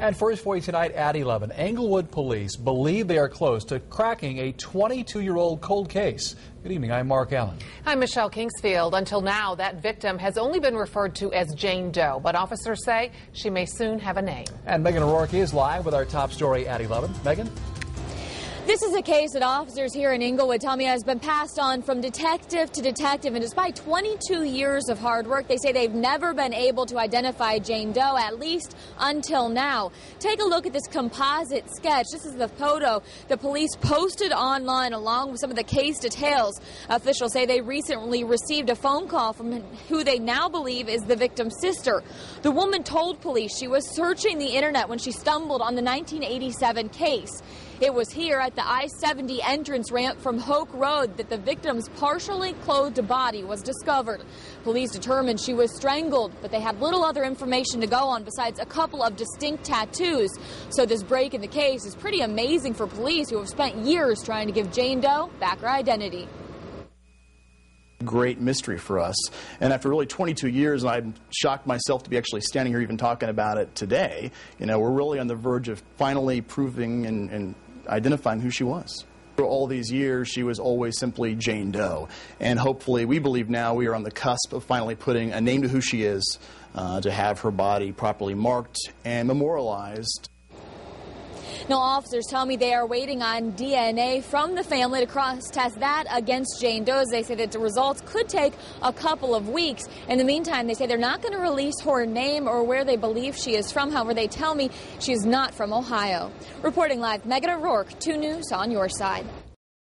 And first for you tonight at 11, Englewood police believe they are close to cracking a 22-year-old cold case. Good evening, I'm Mark Allen. I'm Michelle Kingsfield. Until now, that victim has only been referred to as Jane Doe, but officers say she may soon have a name. And Megan O'Rourke is live with our top story at 11. Megan? This is a case that officers here in Englewood tell me has been passed on from detective to detective, and despite 22 years of hard work, they say they've never been able to identify Jane Doe, at least until now. Take a look at this composite sketch. This is the photo the police posted online along with some of the case details. Officials say they recently received a phone call from who they now believe is the victim's sister. The woman told police she was searching the internet when she stumbled on the 1987 case. It was here at the I 70 entrance ramp from Hoke Road that the victim's partially clothed body was discovered. Police determined she was strangled, but they had little other information to go on besides a couple of distinct tattoos. So this break in the case is pretty amazing for police who have spent years trying to give Jane Doe back her identity great mystery for us. And after really 22 years, I'm shocked myself to be actually standing here even talking about it today, you know, we're really on the verge of finally proving and, and identifying who she was. For all these years, she was always simply Jane Doe. And hopefully, we believe now we are on the cusp of finally putting a name to who she is, uh, to have her body properly marked and memorialized. Now, officers tell me they are waiting on DNA from the family to cross test that against Jane Doe's. They say that the results could take a couple of weeks. In the meantime, they say they're not going to release her name or where they believe she is from. However, they tell me she is not from Ohio. Reporting live, Megan O'Rourke, 2 News on your side.